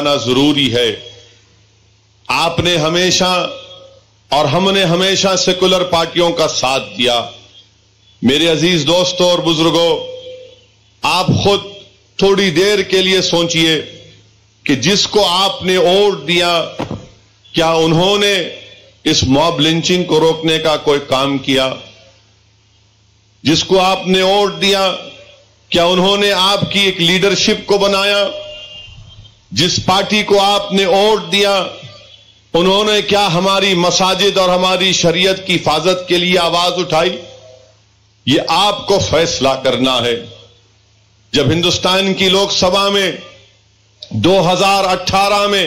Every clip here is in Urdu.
جانا ضروری ہے۔ آپ نے ہمیشہ اور ہم نے ہمیشہ سیکولر پارٹیوں کا ساتھ دیا۔ میرے عزیز دوستوں اور بزرگوں آپ خود تھوڑی دیر کے لیے سوچئے کہ جس کو آپ نے ووٹ دیا، کیا انہوں نے اس موب لنچنگ کو روکنے کا کوئی کام کیا؟ جس کو آپ نے ووٹ دیا، کیا انہوں نے آپ کی ایک لیڈرشپ کو بنایا؟ جس پارٹی کو آپ نے ووٹ دیا، انہوں نے کیا ہماری مساجد اور ہماری شریعت کی حفاظت کے لیے آواز اٹھائی؟ یہ آپ کو فیصلہ کرنا ہے۔ جب ہندوستان کی لوک سبھا میں، دو ہزار اٹھارہ میں،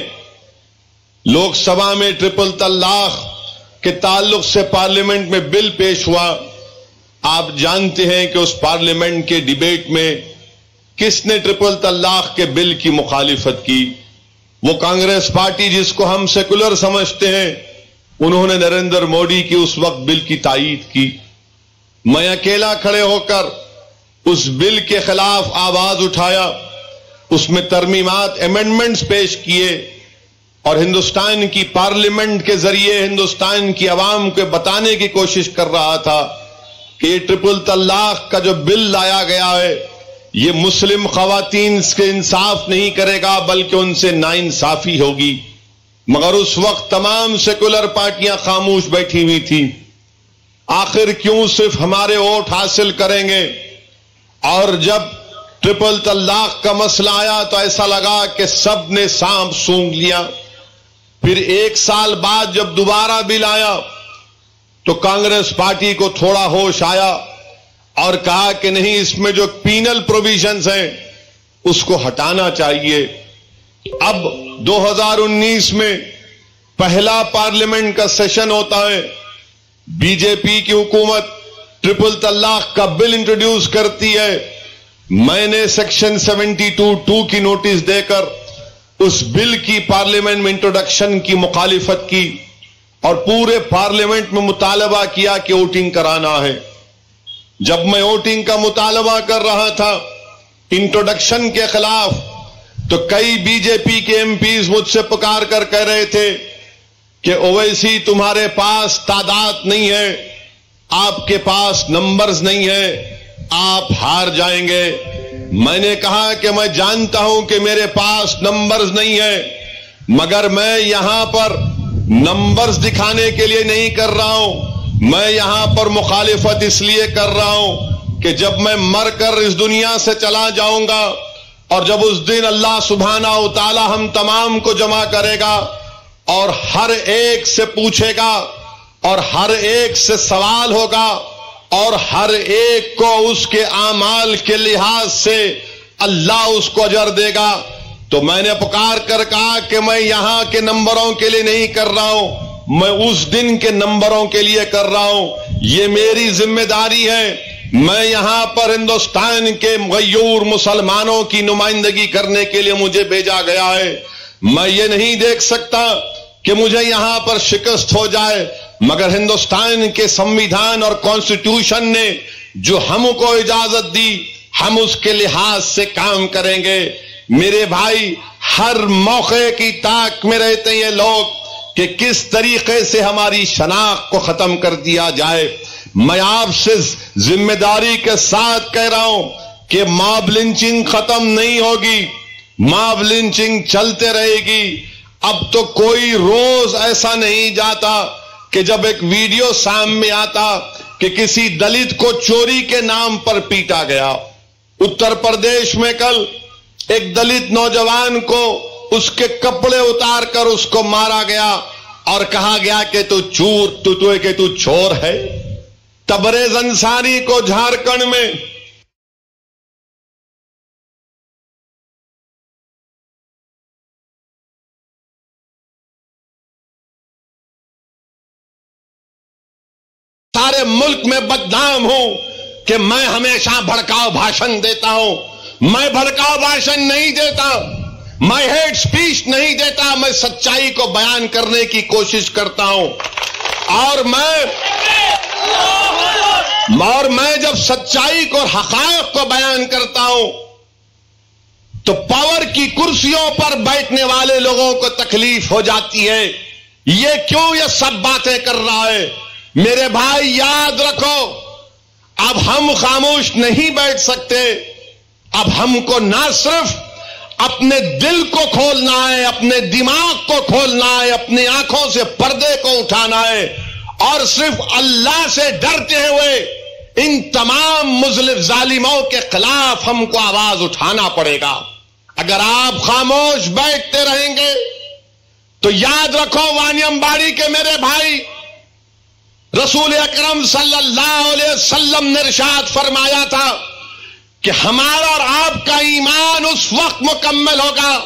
لوک سبھا میں ٹریپل طلاق کے تعلق سے پارلیمنٹ میں بل پیش ہوا، آپ جانتے ہیں کہ اس پارلیمنٹ کے ڈیبیٹ میں کس نے ٹرپل طلاق کے بل کی مخالفت کی؟ وہ کانگریس پارٹی جس کو ہم سیکولر سمجھتے ہیں، انہوں نے نریندر موڈی کی اس وقت بل کی تائید کی۔ میں اکیلا کھڑے ہو کر اس بل کے خلاف آواز اٹھایا، اس میں ترمیمات ایمنڈمنٹس پیش کیے اور ہندوستان کی پارلیمنٹ کے ذریعے ہندوستان کی عوام کو بتانے کی کوشش کر رہا تھا کہ یہ ٹرپل طلاق کا جو بل لایا گیا ہے یہ مسلم خواتین کے انصاف نہیں کرے گا، بلکہ ان سے نائنصافی ہوگی۔ مگر اس وقت تمام سیکولر پارٹیاں خاموش بیٹھی ہوئی تھیں۔ آخر کیوں صرف ہمارے ووٹ حاصل کریں گے؟ اور جب ٹرپل طلاق کا مسئلہ آیا تو ایسا لگا کہ سب نے سانپ سونگ لیا۔ پھر ایک سال بعد جب دوبارہ بل آیا تو کانگریس پارٹی کو تھوڑا ہوش آیا۔ اور کہا کہ نہیں، اس میں جو پینل پروویژنز ہیں، اس کو ہٹانا چاہیے۔ اب دو ہزار انیس میں پہلا پارلیمنٹ کا سیشن ہوتا ہے۔ بی جے پی کی حکومت ٹریپل طلاق کا بل انٹروڈیوس کرتی ہے۔ میں نے سیکشن سیونٹی ٹو ٹو کی نوٹس دے کر اس بل کی پارلیمنٹ میں انٹروڈکشن کی مخالفت کی اور پورے پارلیمنٹ میں مطالبہ کیا کہ ووٹنگ کرانا ہے۔ جب میں ووٹنگ کا مطالبہ کر رہا تھا انٹروڈکشن کے خلاف، تو کئی بی جے پی کے ایم پیز مجھ سے پکار کر کہہ رہے تھے کہ اویسی تمہارے پاس تعداد نہیں ہے، آپ کے پاس نمبرز نہیں ہے، آپ ہار جائیں گے۔ میں نے کہا کہ میں جانتا ہوں کہ میرے پاس نمبرز نہیں ہے مگر میں یہاں پر نمبرز دکھانے کے لیے نہیں کر رہا ہوں۔ میں یہاں پر مخالفت اس لیے کر رہا ہوں کہ جب میں مر کر اس دنیا سے چلا جاؤں گا اور جب اس دن اللہ سبحانہ و تعالی ہم تمام کو جمع کرے گا اور ہر ایک سے پوچھے گا اور ہر ایک سے سوال ہوگا اور ہر ایک کو اس کے اعمال کے لحاظ سے اللہ اس کو اجر دے گا تو میں نے پکار کر کہا کہ میں یہاں کے نمبروں کے لیے نہیں کر رہا ہوں میں اس دن کے نمبروں کے لیے کر رہا ہوں۔ یہ میری ذمہ داری ہے۔ میں یہاں پر ہندوستان کے مغیور مسلمانوں کی نمائندگی کرنے کے لیے مجھے بھیجا گیا ہے۔ میں یہ نہیں دیکھ سکتا کہ مجھے یہاں پر شکست ہو جائے، مگر ہندوستان کے سمویدھان اور کانسٹیٹیوشن نے جو ہم کو اجازت دی، ہم اس کے لحاظ سے کام کریں گے۔ میرے بھائی، ہر موقع کی تاک میں رہتے ہیں لوگ۔ کہ کس طریقے سے ہماری شناخت کو ختم کر دیا جائے۔ میں آپ سے ذمہ داری کے ساتھ کہہ رہا ہوں کہ ماب لنچنگ ختم نہیں ہوگی، ماب لنچنگ چلتے رہے گی۔ اب تو کوئی روز ایسا نہیں جاتا کہ جب ایک ویڈیو سامنے آتا کہ کسی دلت کو چوری کے نام پر پیٹا گیا۔ اتر پردیش میں کل ایک دلت نوجوان کو اس کے کپڑے اتار کر اس کو مارا گیا اور کہا گیا کہ تو چور، تو تو کہ تو چور ہے۔ تبریز انصاری کو جھارکھنڈ میں۔ سارے ملک میں بدنام ہوں کہ میں ہمیشہ بھڑکاؤ بھاشن دیتا ہوں۔ میں بھڑکاؤ بھاشن نہیں دیتا۔ ہوں میں ہیڈ اسپیچ نہیں دیتا، میں سچائی کو بیان کرنے کی کوشش کرتا ہوں۔ اور میں اور میں جب سچائی کو اور حقائق کو بیان کرتا ہوں، تو پاور کی کرسیوں پر بیٹھنے والے لوگوں کو تکلیف ہو جاتی ہے۔ یہ کیوں یہ سب باتیں کر رہا ہے؟ میرے بھائی، یاد رکھو، اب ہم خاموش نہیں بیٹھ سکتے۔ اب ہم کو نہ صرف اپنے دل کو کھولنا ہے، اپنے دماغ کو کھولنا ہے، اپنی آنکھوں سے پردے کو اٹھانا ہے۔ اور صرف اللہ سے ڈرتے ہوئے ان تمام مظلم ظالموں کے خلاف ہم کو آواز اٹھانا پڑے گا۔ اگر آپ خاموش بیٹھتے رہیں گے، تو یاد رکھو وانیم باڑی کے میرے بھائی، رسول اکرم صلی اللہ علیہ وسلم نے رشاد فرمایا تھا۔ کہ ہمارا اور آپ کا ایمان اس وقت مکمل ہوگا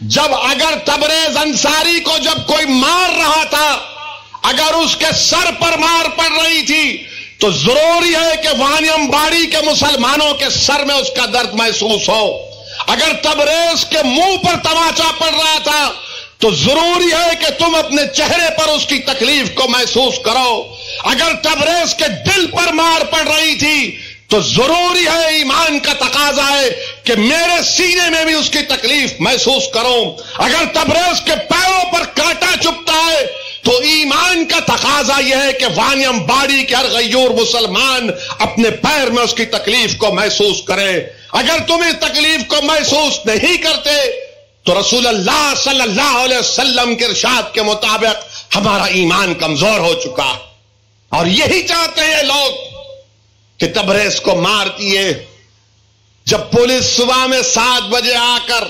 جب اگر تبریز انصاری کو جب کوئی مار رہا تھا، اگر اس کے سر پر مار پڑ رہی تھی، تو ضروری ہے کہ وانیم باڑی کے مسلمانوں کے سر میں اس کا درد محسوس ہو۔ اگر تبریز کے منہ پر تماچا پڑ رہا تھا، تو ضروری ہے کہ تم اپنے چہرے پر اس کی تکلیف کو محسوس کرو۔ اگر تبریز کے دل پر مار پڑ رہی تھی تو ضروری ہے ایمان کا تقاضا ہے کہ میرے سینے میں بھی اس کی تکلیف محسوس کرو اگر تبریز کے پیروں پر کانٹا چپتا ہے، تو ایمان کا تقاضا یہ ہے کہ وانیم باڑی کے ہر غیور مسلمان اپنے پیر میں اس کی تکلیف کو محسوس کرے۔ اگر تم اس تکلیف کو محسوس نہیں کرتے، تو رسول اللہ صلی اللہ علیہ وسلم کے ارشاد کے مطابق ہمارا ایمان کمزور ہو چکا۔ اور یہی چاہتے ہیں لوگ۔ کہ تبریز کو مارتی ہے۔ جب پولیس صبح میں سات بجے آ کر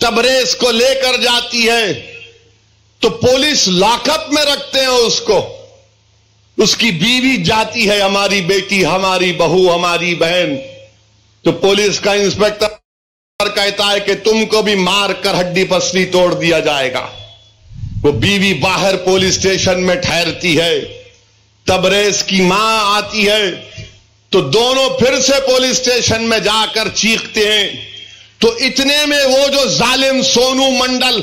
تبریز کو لے کر جاتی ہے، تو پولیس لاک اپ میں رکھتے ہیں اس کو۔ اس کی بیوی جاتی ہے، ہماری بیٹی، ہماری بہو، ہماری بہن۔ تو پولیس کا انسپیکٹر کہتا ہے کہ تم کو بھی مار کر ہڈی پسلی توڑ دیا جائے گا۔ وہ بیوی باہر پولیس اسٹیشن میں ٹھہرتی ہے۔ تبریز کی ماں آتی ہے۔ تو دونوں پھر سے پولیس اسٹیشن میں جا کر چیختے ہیں۔ تو اتنے میں وہ جو ظالم سونو منڈل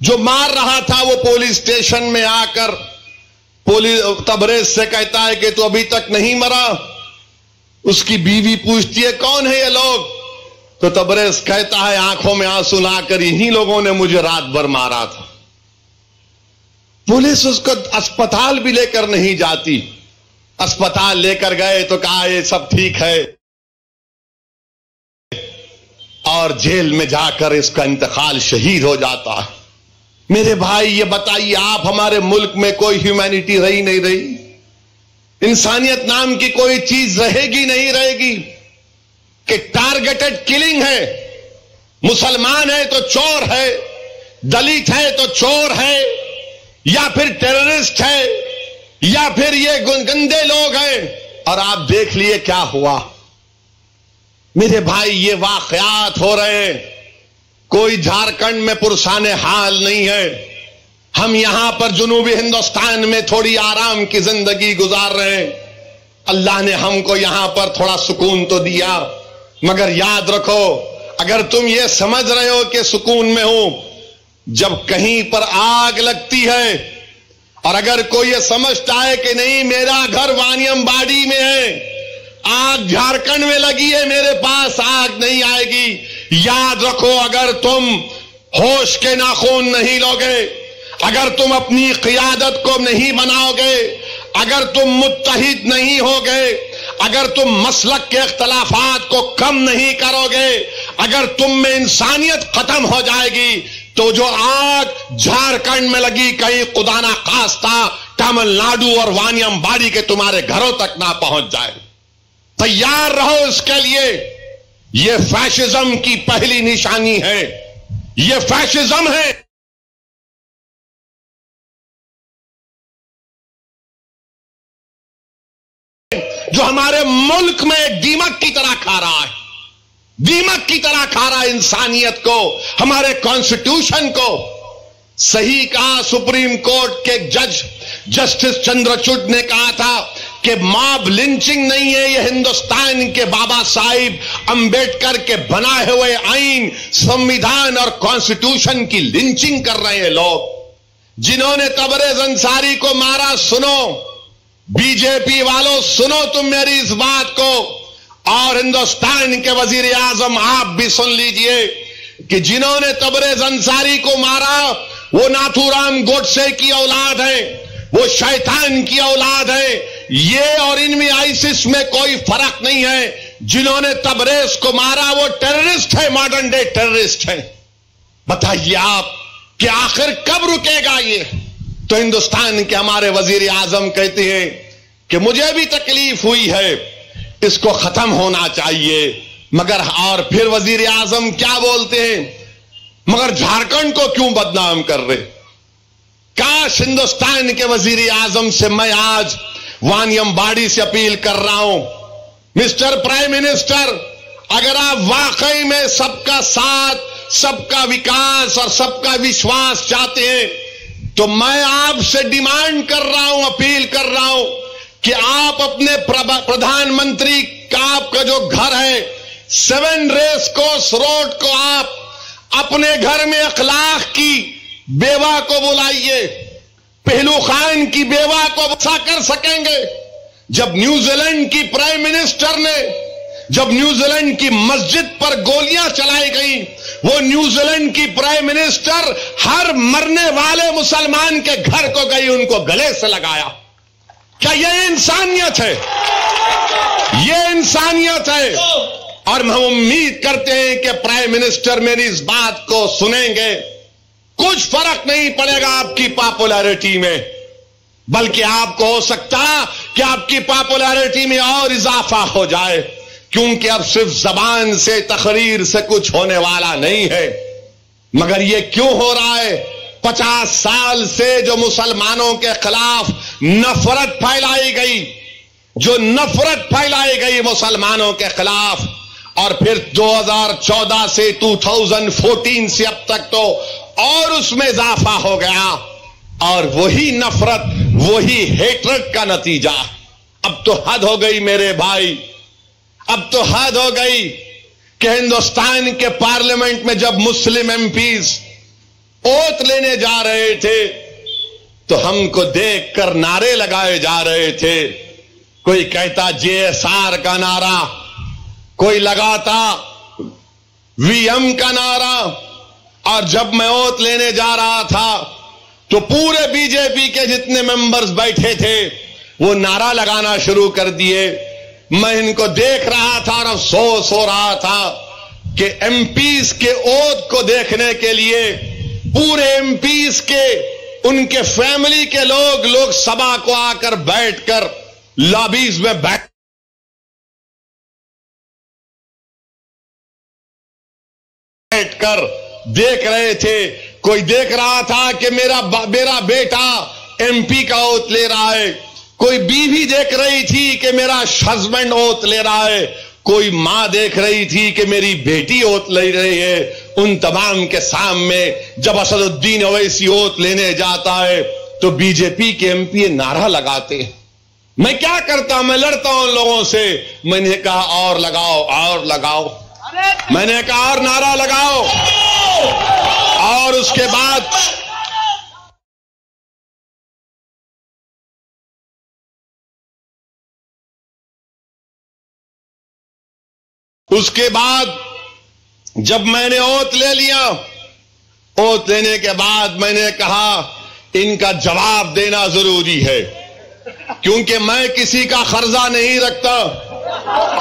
جو مار رہا تھا وہ پولیس اسٹیشن میں آ کر پولیس تبریز سے کہتا ہے کہ تو ابھی تک نہیں مرا۔ اس کی بیوی پوچھتی ہے، کون ہے یہ لوگ؟ تو تبریز کہتا ہے، آنکھوں میں آنسو لا کر انہی لوگوں نے مجھے رات بھر مارا تھا۔ پولیس اس کو اسپتال بھی لے کر نہیں جاتی۔ اسپتال لے کر گئے تو کہا یہ سب ٹھیک ہے۔ اور جیل میں جا کر اس کا انتقال شہید ہو جاتا۔ ہے میرے بھائی، یہ بتائیے، آپ ہمارے ملک میں کوئی ہیومینٹی رہی نہیں رہی؟ انسانیت نام کی کوئی چیز رہے گی نہیں رہے گی؟ کہ ٹارگیٹڈ کلنگ ہے، مسلمان ہے تو چور ہے، دلت ہے تو چور ہے، یا پھر ٹیررسٹ ہے؟ یا پھر یہ گندے لوگ ہیں اور آپ دیکھ لیے کیا ہوا؟ میرے بھائی، یہ واقعات ہو رہے ہیں۔ کوئی جھارکھنڈ میں پرسان حال نہیں ہے۔ ہم یہاں پر جنوبی ہندوستان میں تھوڑی آرام کی زندگی گزار رہے ہیں۔ اللہ نے ہم کو یہاں پر تھوڑا سکون تو دیا، مگر یاد رکھو، اگر تم یہ سمجھ رہے ہو کہ سکون میں ہوں، جب کہیں پر آگ لگتی ہے اور اگر کوئی یہ سمجھتا ہے کہ نہیں، میرا گھر وانیم باڑی میں ہے، آگ جھارکھنڈ میں لگی ہے، میرے پاس آگ نہیں آئے گی۔ یاد رکھو، اگر تم ہوش کے ناخون نہیں لوگے، اگر تم اپنی قیادت کو نہیں بناؤ گے اگر تم متحد نہیں ہوگے، اگر تم مسلک کے اختلافات کو کم نہیں کرو گے، اگر تم میں انسانیت ختم ہو جائے گی تو جو آگ جھارکھنڈ میں لگی، کہیں قدانہ خاصتا تمل ناڈو اور وانیم باڑی کے تمہارے گھروں تک نہ پہنچ جائے۔ تیار رہو اس کے لیے۔ یہ فیشزم کی پہلی نشانی ہے۔ یہ فیشزم ہے۔ جو ہمارے ملک میں دیمک کی طرح کھا رہا ہے۔ دیمک کی طرح کھا رہا انسانیت کو، ہمارے کانسٹیٹیوشن کو۔ صحیح کہا سپریم کورٹ کے جج جسٹس چندر چڈ نے کہا تھا کہ ماب لنچنگ نہیں ہے، یہ ہندوستان کے بابا صاحب امبیڈکر کے بنائے ہوئے آئین سمویدھان اور کانسٹیٹیوشن کی لنچنگ کر رہے ہیں لوگ۔ جنہوں نے تبریز انصاری کو مارا، سنو۔ بی جے پی والوں سنو تم میری اس بات کو۔ اور ہندوستان کے وزیر اعظم آپ بھی سن لیجیے کہ جنہوں نے تبریز انصاری کو مارا، وہ ناتھو رام گوڈسے کی اولاد ہے وہ شیطان کی اولاد ہے یہ اور ان میں آئیسس میں کوئی فرق نہیں ہے۔ جنہوں نے تبریز کو مارا، وہ ٹیررسٹ ہے ماڈرن ڈے ٹیررسٹ ہے بتائیے آپ کہ آخر کب رکے گا یہ؟ تو ہندوستان کے ہمارے وزیر اعظم کہتے ہیں کہ مجھے بھی تکلیف ہوئی ہے۔ اس کو ختم ہونا چاہیے۔ مگر اور پھر وزیر اعظم کیا بولتے ہیں؟ مگر جھارکھنڈ کو کیوں بدنام کر رہے؟ کاش ہندوستان کے وزیر اعظم سے میں آج وانیم باڑی سے اپیل کر رہا ہوں۔ مسٹر پرائم منسٹر، اگر آپ واقعی میں سب کا ساتھ، سب کا وکاس اور سب کا وشواس چاہتے ہیں، تو میں آپ سے ڈیمانڈ کر رہا ہوں، اپیل کر رہا ہوں۔ کہ آپ اپنے پردھان منتری کا آپ کا جو گھر ہے، سیون ریس کوس روڈ کو آپ اپنے گھر میں اخلاق کی بیوہ کو بلائیے، پہلو خان کی بیوہ کو بسا کر سکیں گے۔ جب نیوزی لینڈ کی پرائم منسٹر نے، جب نیوزی لینڈ کی مسجد پر گولیاں چلائی گئیں، وہ نیوزی لینڈ کی پرائم منسٹر ہر مرنے والے مسلمان کے گھر کو گئی، ان کو گلے سے لگایا۔ کیا یہ انسانیت ہے۔ یہ انسانیت ہے۔ اور ہم امید کرتے ہیں کہ پرائم منسٹر میری اس بات کو سنیں گے۔ کچھ فرق نہیں پڑے گا آپ کی پاپولیرٹی میں۔ بلکہ آپ کو ہو سکتا کہ آپ کی پاپولیرٹی میں اور اضافہ ہو جائے۔ کیونکہ اب صرف زبان سے تقریر سے کچھ ہونے والا نہیں ہے۔ مگر یہ کیوں ہو رہا ہے؟ پچاس سال سے جو مسلمانوں کے خلاف نفرت پھیلائی گئی۔ جو نفرت پھیلائی گئی مسلمانوں کے خلاف، اور پھر دو ہزار چودہ سے ٹو تھاؤزینڈ فورٹین سے اب تک تو اور اس میں اضافہ ہو گیا۔ اور وہی نفرت، وہی ہیٹرٹ کا نتیجہ۔ اب تو حد ہو گئی میرے بھائی۔ اب تو حد ہو گئی کہ ہندوستان کے پارلیمنٹ میں جب مسلم ایم پیز اوت لینے جا رہے تھے تو ہم کو دیکھ کر نعرے لگائے جا رہے تھے۔ کوئی کہتا جے ایس آر کا نعرہ، کوئی لگاتا وی ایم کا نعرہ۔ اور جب میں اوت لینے جا رہا تھا، تو پورے بی جے پی کے جتنے ممبرز بیٹھے تھے، وہ نعرہ لگانا شروع کر دیے۔ میں ان کو دیکھ رہا تھا اور افسوس ہو رہا تھا کہ ایم پیز کے عہد کو دیکھنے کے لیے پورے ایم پیز کے ان کے فیملی کے لوگ لوگ سبا کو آ کر بیٹھ کر لابیز میں بیٹھ بیٹھ کر دیکھ رہے تھے۔ کوئی دیکھ رہا تھا کہ میرا میرا بیٹا ایم پی کا اوت لے رہا ہے۔ کوئی بیوی دیکھ رہی تھی کہ میرا ہسبینڈ اوت لے رہا ہے۔ کوئی ماں دیکھ رہی تھی کہ میری بیٹی اوت لے رہی ہے۔ ان تمام کے سامنے جب اسد الدین اویسی اوت لینے جاتا ہے تو بی جے پی کے ایم پی نعرہ لگاتے ہیں۔ میں کیا کرتا میں لڑتا ہوں لوگوں سے۔ میں نے کہا اور لگاؤ اور لگاؤ۔ میں نے کہا اور نعرہ لگاؤ۔ اور اس کے بعد اس کے بعد جب میں نے اوت لے لیا، اوت لینے کے بعد میں نے کہا، ان کا جواب دینا ضروری ہے۔ کیونکہ میں کسی کا قرضہ نہیں رکھتا،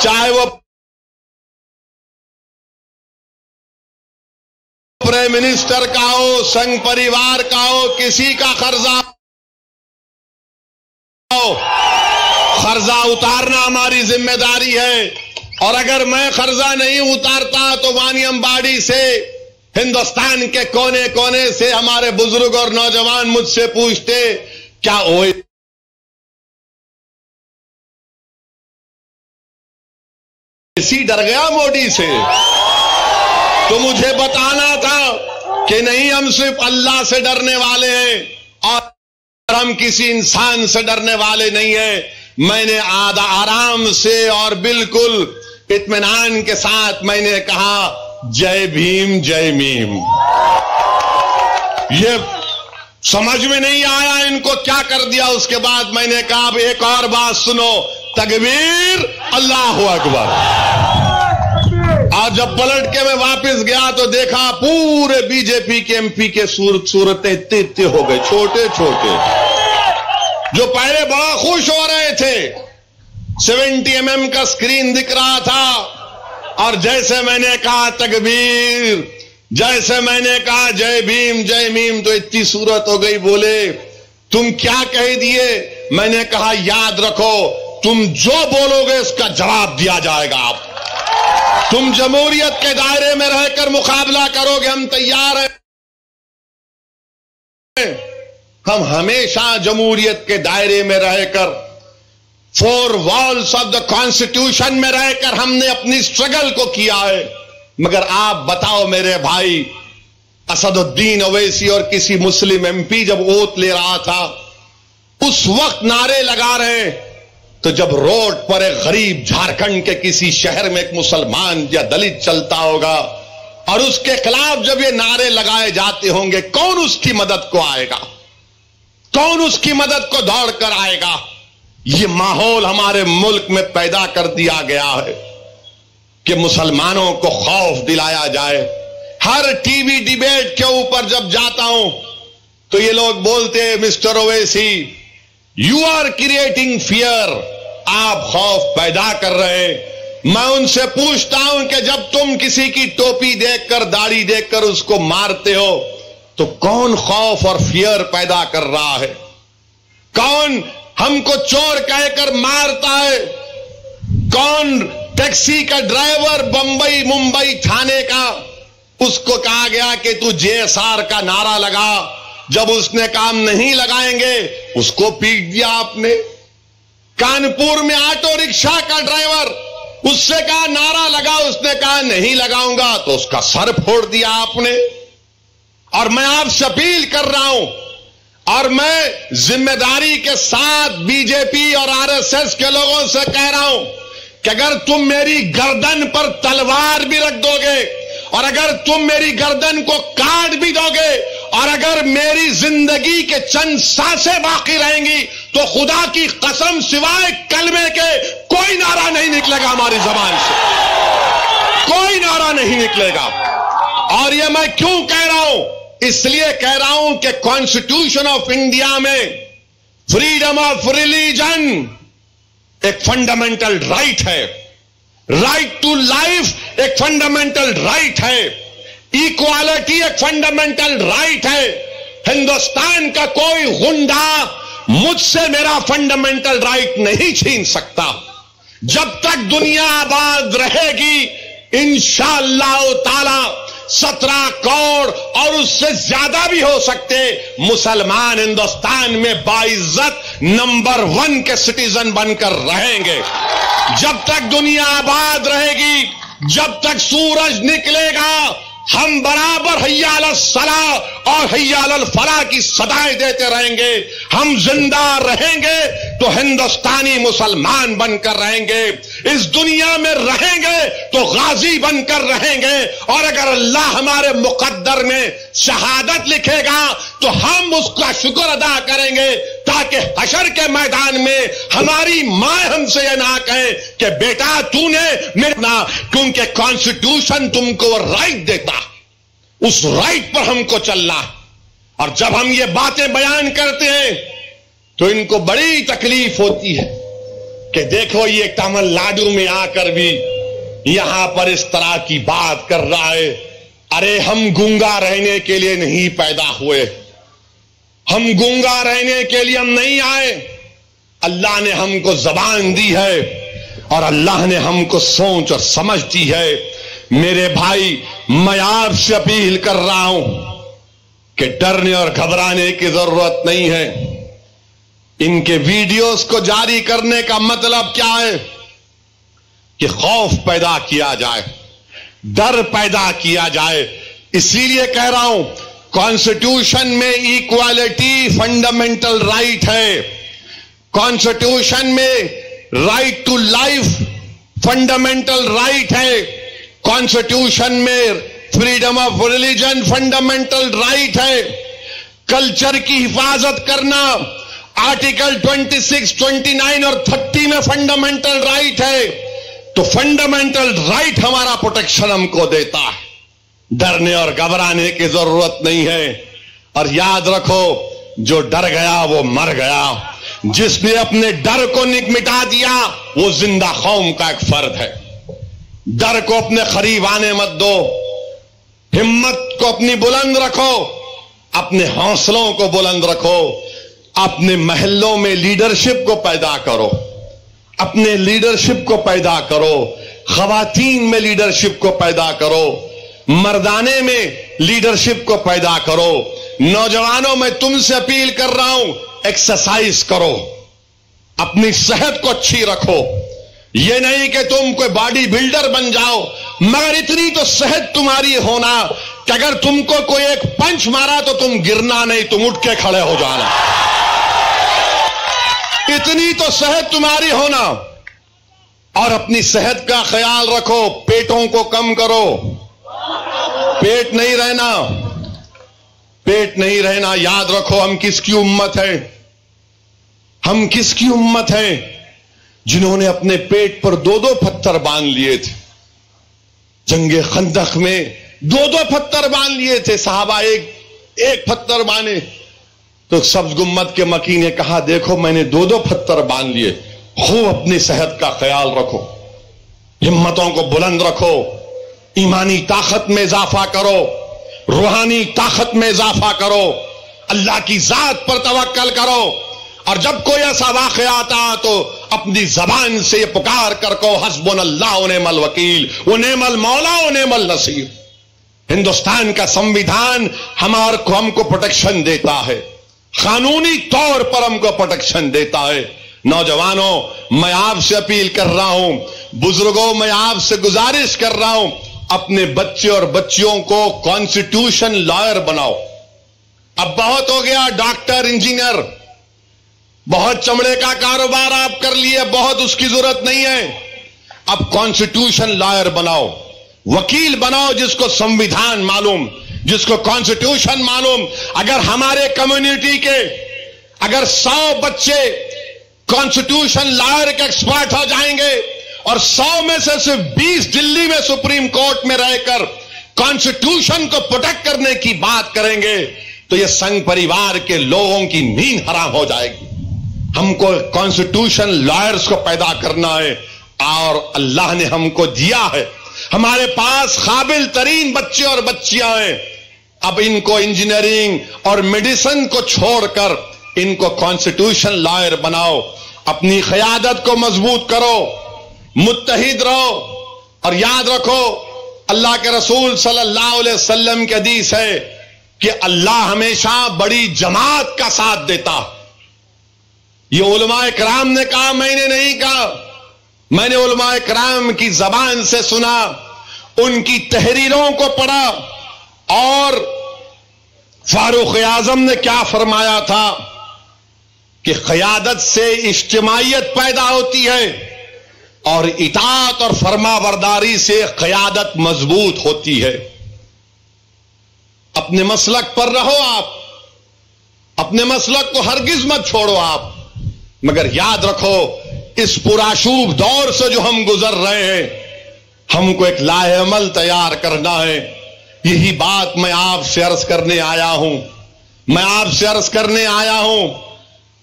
چاہے وہ پرائم منسٹر کا ہو، سنگ پریوار کا ہو، کسی کا قرضہ قرضہ اتارنا ہماری ذمہ داری ہے۔ اور اگر میں قرضہ نہیں اتارتا تو وانی امباڑی سے ہندوستان کے کونے کونے سے ہمارے بزرگ اور نوجوان مجھ سے پوچھتے، کیا ہوئے؟ اسی ڈر گیا موڈی سے۔ تو مجھے بتانا تھا کہ نہیں، ہم صرف اللہ سے ڈرنے والے ہیں اور ہم کسی انسان سے ڈرنے والے نہیں ہیں۔ میں نے آدھا آرام سے اور بالکل اطمینان کے ساتھ میں نے کہا، جے بھیم، جے میم۔ یہ سمجھ میں نہیں آیا ان کو کیا کر دیا۔ اس کے بعد میں نے کہا، اب ایک اور بات سنو۔ تکبیر اللہ اکبر۔ اور جب پلٹ کے میں واپس گیا تو دیکھا پورے بی جے پی کے ایم پی کے صورتیں اتنے اتنے ہو گئے چھوٹے چھوٹے۔ جو پہلے بڑا خوش ہو رہے تھے سیونٹی ایم ایم کا سکرین دکھ رہا تھا اور جیسے میں نے کہا تکبیر، جیسے میں نے کہا جے بھیم، جے میم، تو اتنی صورت ہو گئی بولے، تم کیا کہہ دیے؟ میں نے کہا یاد رکھو، تم جو بولو گے اس کا جواب دیا جائے گا آپ تم جمہوریت کے دائرے میں رہ کر مقابلہ کرو گے، ہم تیار ہیں۔ ہم ہمیشہ جمہوریت کے دائرے میں رہ کر four walls of the constitution میں رہ کر ہم نے اپنی سٹرگل کو کیا ہے۔ مگر آپ بتاؤ میرے بھائی اسد الدین اویسی اور کسی مسلم ایم پی جب اوت لے رہا تھا، اس وقت نعرے لگا رہے تو جب روڈ پر ایک غریب جھارکھنڈ کے کسی شہر میں ایک مسلمان یا دلت چلتا ہوگا اور اس کے خلاف جب یہ نعرے لگائے جاتے ہوں گے، کون اس کی مدد کو آئے گا؟ کون اس کی مدد کو دوڑ کر آئے گا؟ یہ ماحول ہمارے ملک میں پیدا کر دیا گیا ہے کہ مسلمانوں کو خوف دلایا جائے۔ ہر ٹی وی ڈیبیٹ کے اوپر جب جاتا ہوں تو یہ لوگ بولتے mister Owaisi you are creating fear آپ خوف پیدا کر رہے میں ان سے پوچھتا ہوں کہ جب تم کسی کی ٹوپی دیکھ کر، داڑھی دیکھ کر اس کو مارتے ہو تو کون خوف اور فیئر پیدا کر رہا ہے؟ کون ہم کو چور کہہ کر مارتا ہے۔ کون ٹیکسی کا ڈرائیور بمبئی ممبئی تھانے کا؟ اس کو کہا گیا کہ تو جے ایس آر کا نعرہ لگا۔ جب اس نے کام نہیں لگائیں گے، اس کو پیٹ دیا آپ نے۔ کانپور میں آٹو رکشا کا ڈرائیور، اس سے کہا نعرہ لگا، اس نے کہا نہیں لگاؤں گا، تو اس کا سر پھوڑ دیا آپ نے۔ اور میں آپ سے اپیل کر رہا ہوں اور میں ذمہ داری کے ساتھ بی جے پی اور آر ایس ایس کے لوگوں سے کہہ رہا ہوں کہ اگر تم میری گردن پر تلوار بھی رکھ دو گے اور اگر تم میری گردن کو کاٹ بھی دو گے اور اگر میری زندگی کے چند سانسیں باقی رہیں گی تو خدا کی قسم سوائے کلمے کے کوئی نعرہ نہیں نکلے گا ہماری زبان سے۔ کوئی نعرہ نہیں نکلے گا۔ اور یہ میں کیوں کہہ رہا ہوں؟ اس لیے کہہ رہا ہوں کہ کانسٹیٹیوشن آف انڈیا میں فریڈم آف ریلیجن ایک فنڈامنٹل رائٹ ہے۔ رائٹ ٹو لائف ایک فنڈامنٹل رائٹ ہے۔ ایکوالٹی ایک فنڈامنٹل رائٹ ہے۔ ہندوستان کا کوئی گنڈا مجھ سے میرا فنڈامنٹل رائٹ نہیں چھین سکتا۔ جب تک دنیا آباد رہے گی، انشاءاللہ تعالی سترہ کروڑ اور اس سے زیادہ بھی ہو سکتے مسلمان ہندوستان میں باعزت نمبر ون کے سٹیزن بن کر رہیں گے۔ جب تک دنیا آباد رہے گی، جب تک سورج نکلے گا، ہم برابر حیال الصلاح اور حیال الفلاح کی صدائیں دیتے رہیں گے۔ ہم زندہ رہیں گے تو ہندوستانی مسلمان بن کر رہیں گے۔ اس دنیا میں رہیں گے تو غازی بن کر رہیں گے اور اگر اللہ ہمارے مقدر میں شہادت لکھے گا تو ہم اس کا شکر ادا کریں گے تاکہ حشر کے میدان میں ہماری ماں ہم سے یہ نہ کہے کہ بیٹا تو نے میرا کیونکہ کانسٹیٹیوشن تم کو رائٹ دیتا، اس رائٹ پر ہم کو چلنا۔ اور جب ہم یہ باتیں بیان کرتے ہیں تو ان کو بڑی تکلیف ہوتی ہے۔ کہ دیکھو یہ تمل ناڈو میں آ کر بھی یہاں پر اس طرح کی بات کر رہا ہے۔ ارے، ہم گونگا رہنے کے لیے نہیں پیدا ہوئے۔ ہم گونگا رہنے کے لیے ہم نہیں آئے۔ اللہ نے ہم کو زبان دی ہے اور اللہ نے ہم کو سوچ اور سمجھ دی ہے۔ میرے بھائی، میں آپ سے اپیل کر رہا ہوں کہ ڈرنے اور گھبرانے کی ضرورت نہیں ہے۔ ان کے ویڈیوز کو جاری کرنے کا مطلب کیا ہے؟ کہ خوف پیدا کیا جائے، ڈر پیدا کیا جائے۔ اسی لیے کہہ رہا ہوں کانسٹیٹیوشن میں ایکوالٹی فنڈامنٹل رائٹ ہے۔ کانسٹیٹیوشن میں right to life fundamental right ہے۔ کانسٹیٹیوشن میں freedom of religion fundamental right ہے۔ کلچر کی حفاظت کرنا آرٹیکل 26, 29 اور 30 میں فنڈامنٹل رائٹ ہے تو فنڈامنٹل رائٹ ہمارا پروٹیکشن ہم کو دیتا ہے۔ ڈرنے اور گھبرانے کی ضرورت نہیں ہے۔ اور یاد رکھو جو ڈر گیا وہ مر گیا۔ جس نے اپنے ڈر کو نک مٹا دیا وہ زندہ قوم کا ایک فرد ہے۔ ڈر کو اپنے قریب آنے مت دو۔ ہمت کو اپنی بلند رکھو۔ اپنے حوصلوں کو بلند رکھو۔ اپنے محلوں میں لیڈرشپ کو پیدا کرو۔ اپنے لیڈرشپ کو پیدا کرو۔ خواتین میں لیڈرشپ کو پیدا کرو۔ مردانے میں لیڈرشپ کو پیدا کرو۔ نوجوانوں میں تم سے اپیل کر رہا ہوں ایکسرسائز کرو۔ اپنی صحت کو اچھی رکھو۔ یہ نہیں کہ تم کوئی باڈی بلڈر بن جاؤ، مگر اتنی تو صحت تمہاری ہونا کہ اگر تم کو کوئی ایک پنچ مارا تو تم گرنا نہیں، تم اٹھ کے کھڑے ہو جانا۔ اتنی تو صحت تمہاری ہونا اور اپنی صحت کا خیال رکھو، پیٹوں کو کم کرو۔ پیٹ نہیں رہنا۔ پیٹ نہیں رہنا، یاد رکھو ہم کس کی امت ہے ہم کس کی امت ہے جنہوں نے اپنے پیٹ پر دو دو پتھر باندھ لیے تھے۔ جنگ خندق میں دو دو پتھر باندھ لیے تھے۔ صحابہ ایک ایک پتھر باندھے۔ تو سبز گمت کے مکی نے کہا، دیکھو، میں نے دو دو پتھر باندھ لیے۔ خوب اپنی صحت کا خیال رکھو۔ ہمتوں کو بلند رکھو۔ ایمانی طاقت میں اضافہ کرو۔ روحانی طاقت میں اضافہ کرو۔ اللہ کی ذات پر توکل کرو۔ اور جب کوئی ایسا واقعہ آتا تو اپنی زبان سے یہ پکار کر کو حسب اللہ نعم الوکیل۔ وہ نعم المولا و نعم النصیر۔ ہندوستان کا سمویدھان ہمارے کو ہم کو پروٹیکشن دیتا ہے۔ قانونی طور پر ہم کو پروٹیکشن دیتا ہے۔ نوجوانوں، میں آپ سے اپیل کر رہا ہوں۔ بزرگوں، میں آپ سے گزارش کر رہا ہوں۔ اپنے بچے اور بچیوں کو کانسٹیٹیوشن لائر بناؤ۔ اب بہت ہو گیا، ڈاکٹر، انجینئر۔ بہت چمڑے کا کاروبار آپ کر لیے، بہت اس کی ضرورت نہیں ہے۔ اب کانسٹیٹیوشن لائر بناؤ۔ وکیل بناؤ جس کو سمویدھان معلوم۔ جس کو کانسٹیٹیوشن معلوم، اگر ہمارے کمیونٹی کے، اگر سو بچے کانسٹیٹیوشن لائر کے ایکسپرٹ ہو جائیں گے، اور سو میں سے صرف بیس دلی میں سپریم کورٹ میں رہ کر کانسٹیٹیوشن کو پروٹیکٹ کرنے کی بات کریں گے، تو یہ سنگ پریوار کے لوگوں کی نیند حرام ہو جائے گی۔ ہم کو کانسٹیٹیوشن لائرز کو پیدا کرنا ہے، اور اللہ نے ہم کو دیا ہے۔ ہمارے پاس قابل ترین بچے اور بچیاں ہیں۔ اب ان کو انجینئرنگ اور میڈیسن کو چھوڑ کر ان کو کانسٹیٹیوشن لائر بناؤ، اپنی قیادت کو مضبوط کرو، متحد رہو اور یاد رکھو، اللہ کے رسول صلی اللہ علیہ وسلم کے حدیث ہے کہ اللہ ہمیشہ بڑی جماعت کا ساتھ دیتا۔ یہ علماء کرام نے کہا، میں نے نہیں کہا، میں نے علماء کرام کی زبان سے سنا، ان کی تحریروں کو پڑھا اور فاروق اعظم نے کیا فرمایا تھا کہ قیادت سے اجتماعیت پیدا ہوتی ہے اور اطاعت اور فرما برداری سے قیادت مضبوط ہوتی ہے۔ اپنے مسلک پر رہو آپ۔ اپنے مسلک کو ہرگز مت چھوڑو آپ۔ مگر یاد رکھو، اس پراشوب دور سے جو ہم گزر رہے ہیں، ہم کو ایک لاہ عمل تیار کرنا ہے۔ یہی بات میں آپ سے عرض کرنے آیا ہوں۔ میں آپ سے عرض کرنے آیا ہوں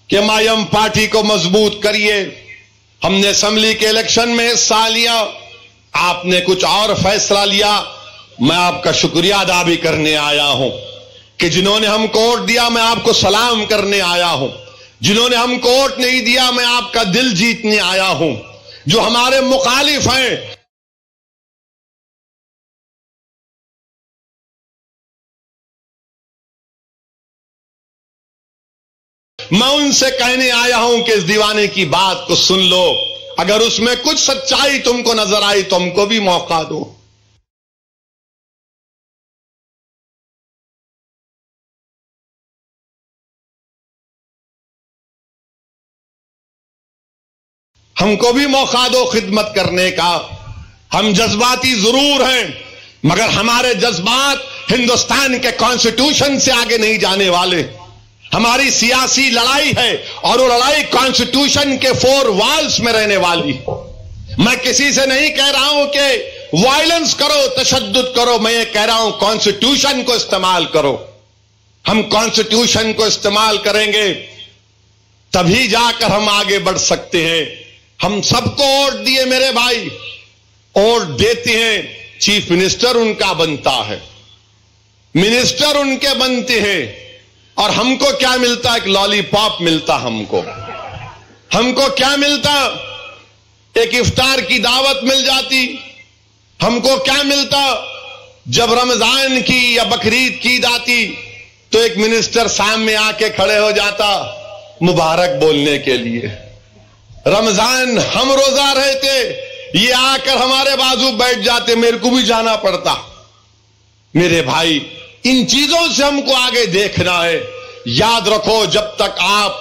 کہ مایم پارٹی کو مضبوط کریے۔ ہم نے اسمبلی کے الیکشن میں حصہ لیا۔ آپ نے کچھ اور فیصلہ لیا۔ میں آپ کا شکریہ ادا بھی کرنے آیا ہوں کہ جنہوں نے ہم کو ووٹ دیا، میں آپ کو سلام کرنے آیا ہوں۔ جنہوں نے ہم کو ووٹ نہیں دیا، میں آپ کا دل جیتنے آیا ہوں۔ جو ہمارے مخالف ہیں میں ان سے کہنے آیا ہوں کہ اس دیوانے کی بات کو سن لو۔ اگر اس میں کچھ سچائی تم کو نظر آئی تو ہم کو بھی موقع دو۔ ہم کو بھی موقع دو خدمت کرنے کا۔ ہم جذباتی ضرور ہیں، مگر ہمارے جذبات ہندوستان کے کانسٹیٹیوشن سے آگے نہیں جانے والے۔ ہماری سیاسی لڑائی ہے اور وہ لڑائی کانسٹیٹیوشن کے فور والز میں رہنے والی میں کسی سے نہیں کہہ رہا ہوں کہ وائلنس کرو، تشدد کرو، میں یہ کہہ رہا ہوں کانسٹیٹیوشن کو استعمال کرو۔ ہم کانسٹیٹیوشن کو استعمال کریں گے، تبھی جا کر ہم آگے بڑھ سکتے ہیں۔ ہم سب کو ووٹ دیے میرے بھائی، ووٹ دیتے ہیں۔ چیف منسٹر ان کا بنتا ہے۔ منسٹر ان کے بنتے ہیں۔ اور ہم کو کیا ملتا؟ ایک لالی پاپ ملتا ہم کو۔ ہم کو کیا ملتا؟ ایک افطار کی دعوت مل جاتی۔ ہم کو کیا ملتا؟ جب رمضان کی یا بقرعید کی جاتی تو ایک منسٹر سامنے آ کے کھڑے ہو جاتا مبارک بولنے کے لیے۔ رمضان ہم روزہ رہے تھے یہ آ کر ہمارے بازو بیٹھ جاتے، میرے کو بھی جانا پڑتا۔ میرے بھائی ان چیزوں سے ہم کو آگے دیکھنا ہے۔ یاد رکھو، جب تک آپ